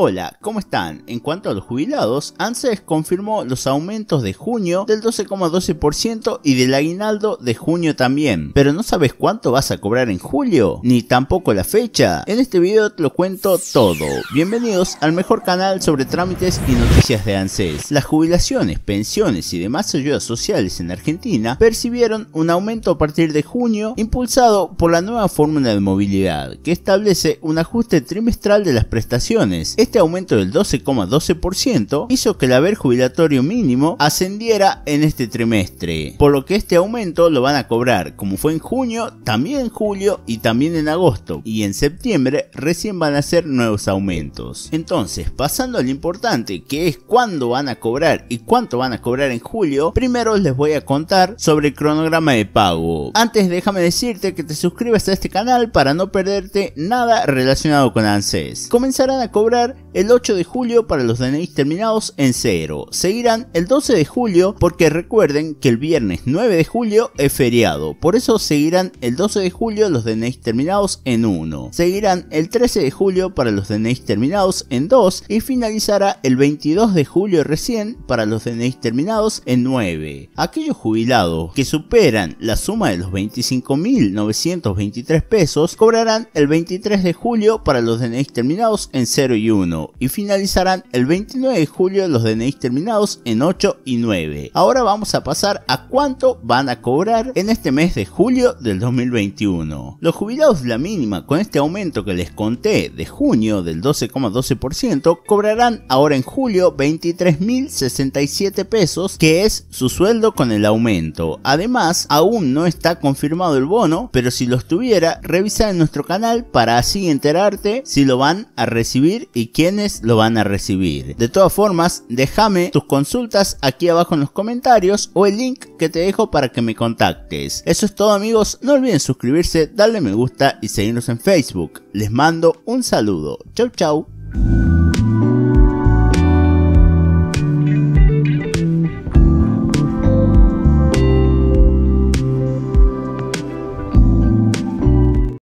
Hola, ¿cómo están? En cuanto a los jubilados, ANSES confirmó los aumentos de junio del 12,12% y del aguinaldo de junio también. Pero ¿no sabes cuánto vas a cobrar en julio? Ni tampoco la fecha. En este video te lo cuento todo. Bienvenidos al mejor canal sobre trámites y noticias de ANSES. Las jubilaciones, pensiones y demás ayudas sociales en Argentina percibieron un aumento a partir de junio impulsado por la nueva fórmula de movilidad que establece un ajuste trimestral de las prestaciones. Este aumento del 12,12% hizo que el haber jubilatorio mínimo ascendiera en este trimestre, por lo que este aumento lo van a cobrar como fue en junio, también en julio y también en agosto, y en septiembre recién van a ser nuevos aumentos. Entonces, pasando a lo importante, que es cuándo van a cobrar y cuánto van a cobrar en julio, primero les voy a contar sobre el cronograma de pago. Antes déjame decirte que te suscribas a este canal para no perderte nada relacionado con ANSES. Comenzarán a cobrar el 8 de julio para los DNI terminados en 0. Seguirán el 12 de julio porque recuerden que el viernes 9 de julio es feriado. Por eso seguirán el 12 de julio los DNI terminados en 1. Seguirán el 13 de julio para los DNI terminados en 2 y finalizará el 22 de julio recién para los DNI terminados en 9. Aquellos jubilados que superan la suma de los 25.923 pesos cobrarán el 23 de julio para los DNI terminados en 0 y 1 y finalizarán el 29 de julio los DNI terminados en 8 y 9. Ahora vamos a pasar a cuánto van a cobrar en este mes de julio del 2021. Los jubilados de la mínima con este aumento que les conté de junio del 12,12% cobrarán ahora en julio 23.067 pesos que es su sueldo con el aumento. Además aún no está confirmado el bono pero si lo estuviera revisa en nuestro canal para así enterarte si lo van a recibir quiénes lo van a recibir. De todas formas, déjame tus consultas aquí abajo en los comentarios o el link que te dejo para que me contactes. Eso es todo amigos, no olviden suscribirse, darle me gusta y seguirnos en Facebook. Les mando un saludo. Chau chau.